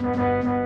Música